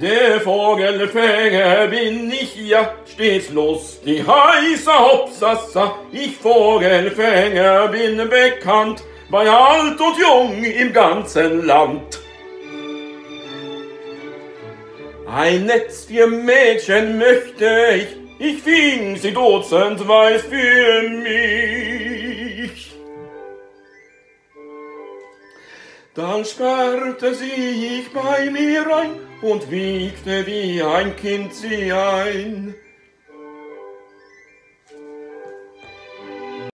Der Vogelfänger bin ich ja stets lustig, heißer Hopsassa, ich Vogelfänger bin bekannt, bei alt und jung im ganzen Land. Ein Netz für Mädchen möchte ich, ich fing sie dutzendweise für mich. Dann sperrte sie ich bei mir ein und wiegte wie ein Kind sie ein.